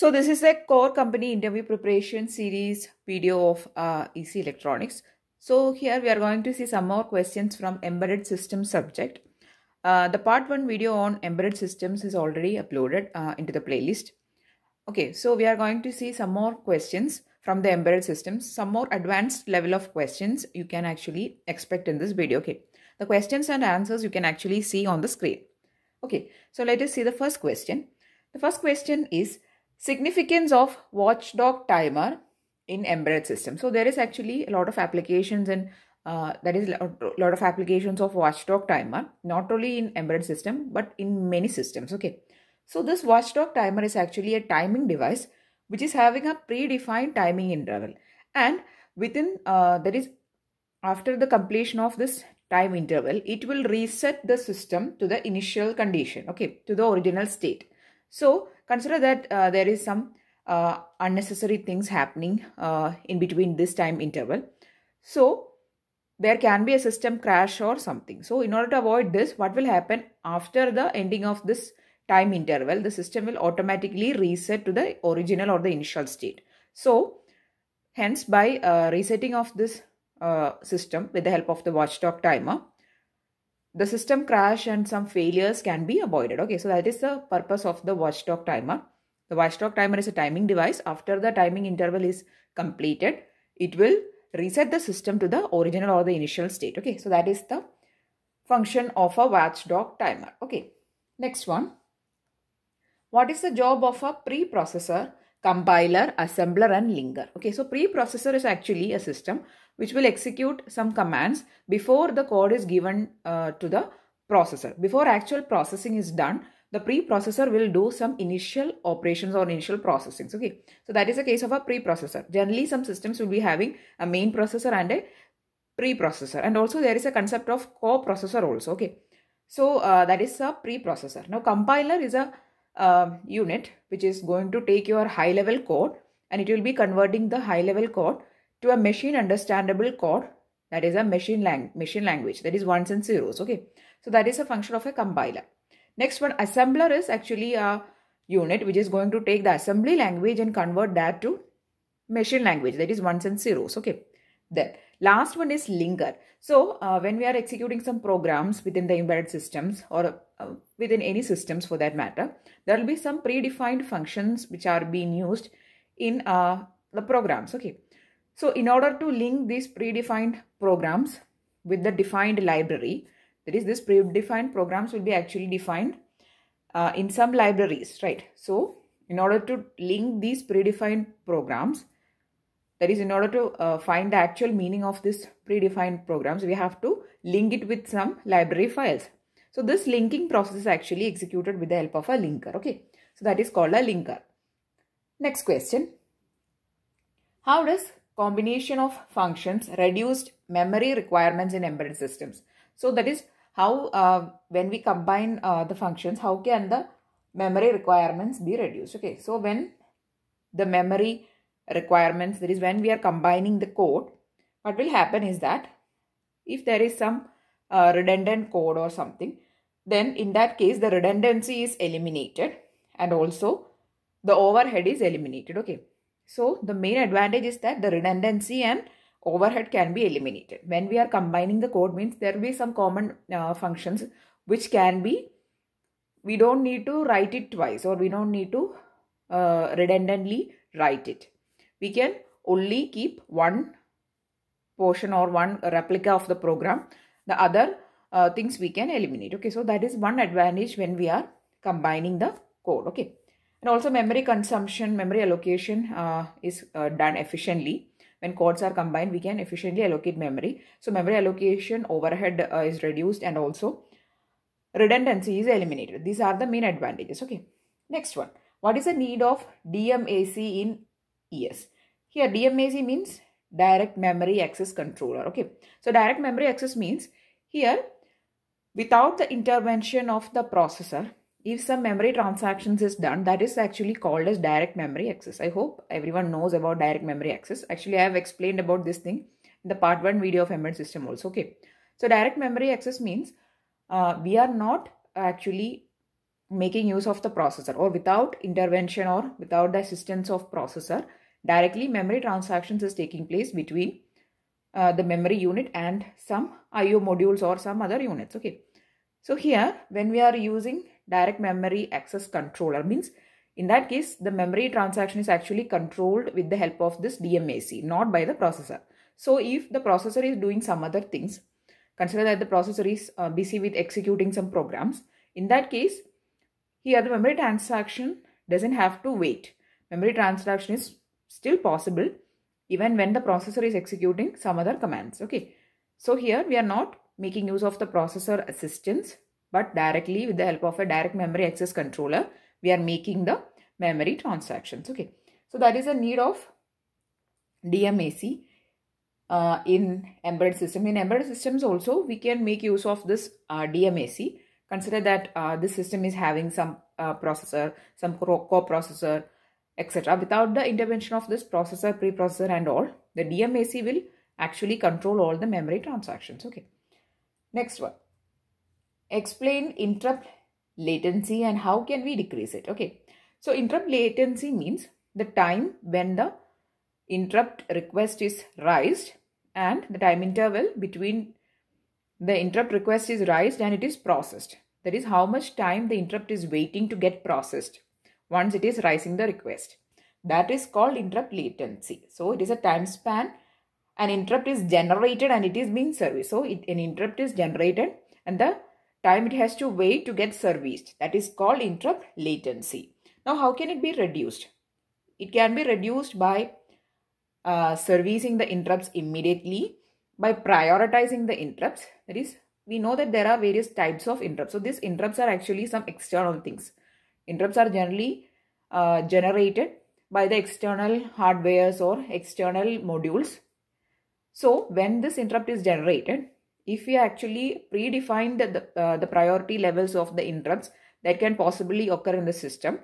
So this is a core company interview preparation series video of uh, Easy Electronics. So here we are going to see some more questions from embedded systems subject. Uh, the part 1 video on embedded systems is already uploaded uh, into the playlist. Okay, so we are going to see some more questions from the embedded systems, some more advanced level of questions you can actually expect in this video. Okay, the questions and answers you can actually see on the screen. Okay, so let us see the first question. The first question is significance of watchdog timer in embedded system. So there is actually a lot of applications and uh, that is a lot of applications of watchdog timer, not only in embedded system, but in many systems. Okay. So this watchdog timer is actually a timing device which is having a predefined timing interval and within uh, that is after the completion of this time interval it will reset the system to the initial condition okay to the original state so consider that uh, there is some uh, unnecessary things happening uh, in between this time interval so there can be a system crash or something so in order to avoid this what will happen after the ending of this time interval, the system will automatically reset to the original or the initial state. So, hence by uh, resetting of this uh, system with the help of the watchdog timer, the system crash and some failures can be avoided. Okay, so that is the purpose of the watchdog timer. The watchdog timer is a timing device. After the timing interval is completed, it will reset the system to the original or the initial state. Okay, so that is the function of a watchdog timer. Okay, next one. What is the job of a preprocessor, compiler, assembler and linker? Okay, so preprocessor is actually a system which will execute some commands before the code is given uh, to the processor. Before actual processing is done, the preprocessor will do some initial operations or initial processings. Okay, so that is a case of a preprocessor. Generally, some systems will be having a main processor and a preprocessor, and also there is a concept of coprocessor also. Okay, so uh, that is a preprocessor. Now, compiler is a uh, unit which is going to take your high level code and it will be converting the high level code to a machine understandable code that is a machine lang machine language that is ones and zeros okay so that is a function of a compiler next one assembler is actually a unit which is going to take the assembly language and convert that to machine language that is ones and zeros okay then last one is linker so uh, when we are executing some programs within the embedded systems or uh, within any systems for that matter, there will be some predefined functions which are being used in uh, the programs. Okay. So in order to link these predefined programs with the defined library, that is this predefined programs will be actually defined uh, in some libraries, right? So in order to link these predefined programs, that is in order to uh, find the actual meaning of this predefined programs, we have to link it with some library files. So this linking process is actually executed with the help of a linker. Okay. So that is called a linker. Next question. How does combination of functions reduced memory requirements in embedded systems? So that is how uh, when we combine uh, the functions, how can the memory requirements be reduced? Okay. So when the memory requirements, that is when we are combining the code, what will happen is that if there is some uh, redundant code or something, then in that case the redundancy is eliminated and also the overhead is eliminated. Okay. So the main advantage is that the redundancy and overhead can be eliminated. When we are combining the code means there will be some common uh, functions which can be, we don't need to write it twice or we don't need to uh, redundantly write it. We can only keep one portion or one replica of the program the other uh, things we can eliminate. Okay, so that is one advantage when we are combining the code. Okay, and also memory consumption, memory allocation uh, is uh, done efficiently. When codes are combined, we can efficiently allocate memory. So memory allocation overhead uh, is reduced and also redundancy is eliminated. These are the main advantages. Okay, next one. What is the need of DMAC in ES? Here DMAC means direct memory access controller. Okay, so direct memory access means here without the intervention of the processor, if some memory transactions is done, that is actually called as direct memory access. I hope everyone knows about direct memory access. Actually, I have explained about this thing in the part 1 video of embedded system also. Okay. So, direct memory access means uh, we are not actually making use of the processor or without intervention or without the assistance of processor directly memory transactions is taking place between uh, the memory unit and some IO modules or some other units. Okay. So here when we are using direct memory access controller means in that case the memory transaction is actually controlled with the help of this DMAC not by the processor. So if the processor is doing some other things consider that the processor is uh, busy with executing some programs in that case here the memory transaction doesn't have to wait. Memory transaction is still possible even when the processor is executing some other commands. Okay. So here we are not making use of the processor assistance but directly with the help of a direct memory access controller we are making the memory transactions. Okay. So that is a need of DMAC uh, in embedded system. In embedded systems also we can make use of this uh, DMAC. Consider that uh, this system is having some uh, processor, some co-processor, etc. Without the intervention of this processor, preprocessor and all, the DMAC will actually control all the memory transactions. Okay. Next one. Explain interrupt latency and how can we decrease it. Okay. So interrupt latency means the time when the interrupt request is raised and the time interval between the interrupt request is raised and it is processed. That is how much time the interrupt is waiting to get processed once it is raising the request. That is called interrupt latency. So it is a time span. An interrupt is generated and it is being serviced. So it, an interrupt is generated and the time it has to wait to get serviced. That is called interrupt latency. Now how can it be reduced? It can be reduced by uh, servicing the interrupts immediately, by prioritizing the interrupts. That is, we know that there are various types of interrupts. So these interrupts are actually some external things. Interrupts are generally uh, generated by the external hardwares or external modules. So when this interrupt is generated, if we actually predefine the, the, uh, the priority levels of the interrupts that can possibly occur in the system,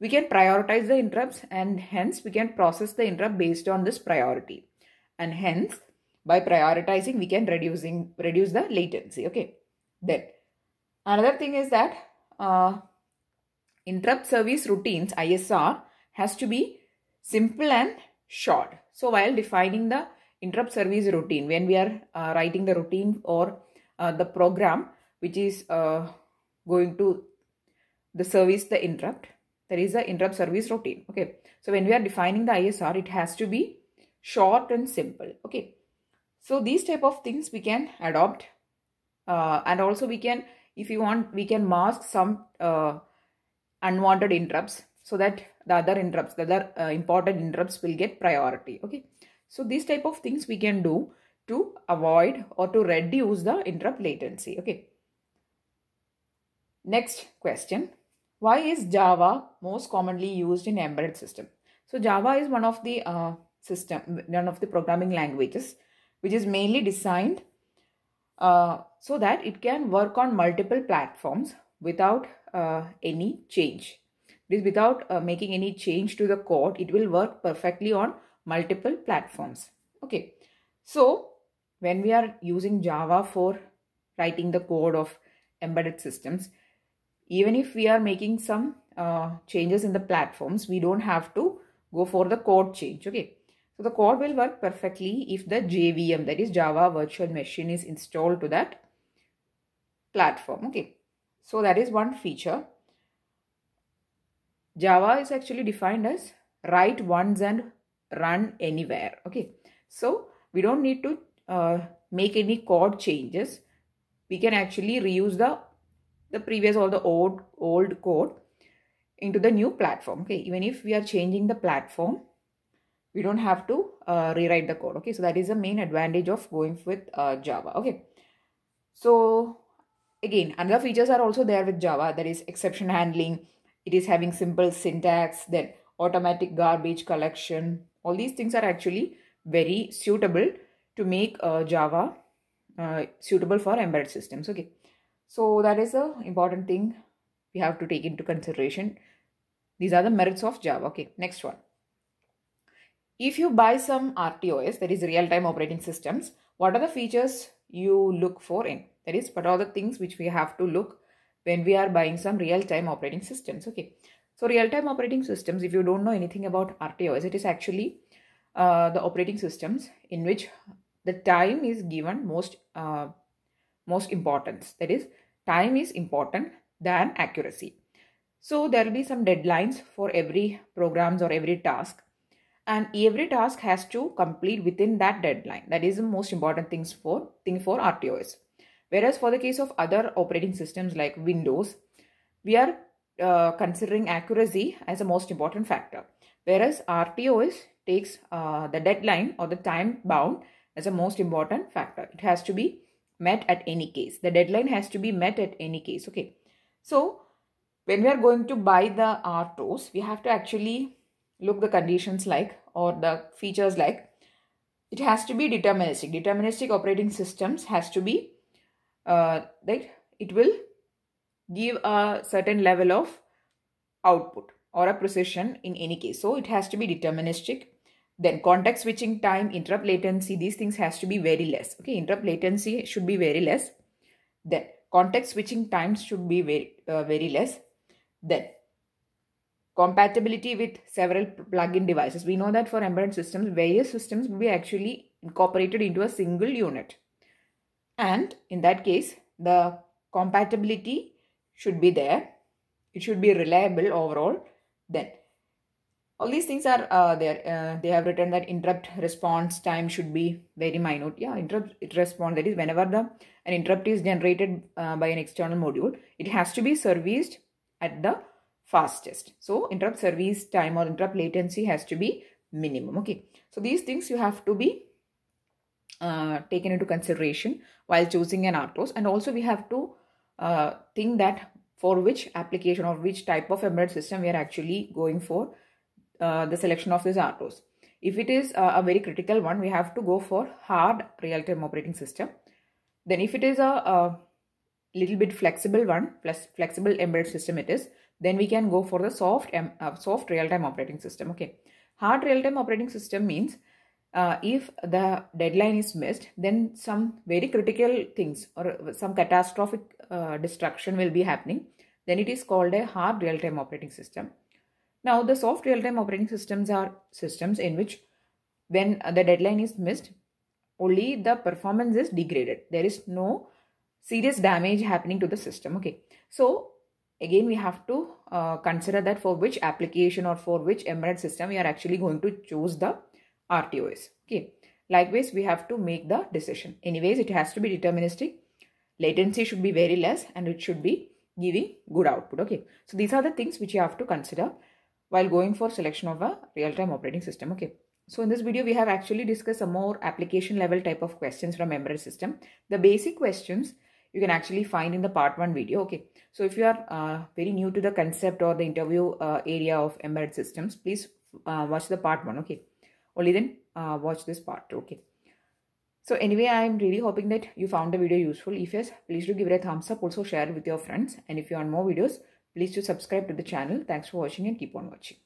we can prioritize the interrupts and hence we can process the interrupt based on this priority. And hence by prioritizing we can reducing reduce the latency. Okay. Then another thing is that uh, interrupt service routines ISR has to be simple and short. So while defining the interrupt service routine when we are uh, writing the routine or uh, the program which is uh, going to the service the interrupt there is the interrupt service routine. Okay. So when we are defining the isr it has to be short and simple. Okay. So these type of things we can adopt uh, and also we can if you want we can mask some uh, unwanted interrupts so that the other interrupts the other uh, important interrupts will get priority. Okay so these type of things we can do to avoid or to reduce the interrupt latency. Okay. Next question. Why is Java most commonly used in embedded system? So Java is one of the uh, system, one of the programming languages which is mainly designed uh, so that it can work on multiple platforms without uh, any change. This without uh, making any change to the code, it will work perfectly on multiple platforms. Okay, so when we are using Java for writing the code of embedded systems, even if we are making some uh, changes in the platforms, we don't have to go for the code change. Okay, so the code will work perfectly if the JVM, that is Java Virtual Machine, is installed to that platform. Okay, so that is one feature. Java is actually defined as write once and run anywhere okay? So we don't need to uh, make any code changes. We can actually reuse the the previous or the old old code into the new platform okay? Even if we are changing the platform we don't have to uh, rewrite the code okay? So that is the main advantage of going with uh, java okay? So again another features are also there with java. That is exception handling. It is having simple syntax then automatic garbage collection all these things are actually very suitable to make uh, Java uh, suitable for embedded systems. Okay, so that is the important thing we have to take into consideration. These are the merits of Java. Okay, next one. If you buy some RTOS, that is real-time operating systems, what are the features you look for in? That is, what are the things which we have to look when we are buying some real-time operating systems. Okay. So real-time operating systems, if you don't know anything about RTOS, it is actually uh, the operating systems in which the time is given most uh, most importance. That is, time is important than accuracy. So there will be some deadlines for every programs or every task and every task has to complete within that deadline. That is the most important things for thing for RTOS. Whereas for the case of other operating systems like Windows, we are uh, considering accuracy as a most important factor. Whereas RTOS takes uh, the deadline or the time bound as a most important factor. It has to be met at any case. The deadline has to be met at any case. Okay. So when we are going to buy the RTOS, we have to actually look the conditions like or the features like it has to be deterministic. Deterministic operating systems has to be uh, like it will give a certain level of output or a precision in any case. So it has to be deterministic. Then context switching time, interrupt latency, these things has to be very less. Okay, interrupt latency should be very less. Then context switching times should be very, uh, very less. Then compatibility with several plug-in devices. We know that for embedded systems, various systems will be actually incorporated into a single unit. And in that case, the compatibility should be there. It should be reliable overall. Then all these things are uh, there. Uh, they have written that interrupt response time should be very minute. Yeah, interrupt response. That is, whenever the an interrupt is generated uh, by an external module, it has to be serviced at the fastest. So interrupt service time or interrupt latency has to be minimum. Okay. So these things you have to be uh, taken into consideration while choosing an RTOS. And also we have to uh, think that for which application or which type of embedded system we are actually going for uh, the selection of this RTOS. If it is a very critical one, we have to go for hard real-time operating system. Then if it is a, a little bit flexible one, plus flexible embedded system it is, then we can go for the soft uh, soft real-time operating system okay hard real-time operating system means uh, if the deadline is missed then some very critical things or some catastrophic uh, destruction will be happening. Then it is called a hard real-time operating system. Now the soft real-time operating systems are systems in which when the deadline is missed only the performance is degraded. There is no serious damage happening to the system okay? So again we have to uh, consider that for which application or for which embedded system we are actually going to choose the RTOS. Okay. Likewise, we have to make the decision. Anyways, it has to be deterministic. Latency should be very less and it should be giving good output. Okay. So these are the things which you have to consider while going for selection of a real-time operating system. Okay. So in this video, we have actually discussed some more application level type of questions from embedded system. The basic questions you can actually find in the part 1 video. Okay. So if you are uh, very new to the concept or the interview uh, area of embedded systems, please uh, watch the part 1. Okay. Only then uh, watch this part Okay. So anyway, I am really hoping that you found the video useful. If yes, please do give it a thumbs up. Also share it with your friends. And if you want more videos, please do subscribe to the channel. Thanks for watching and keep on watching.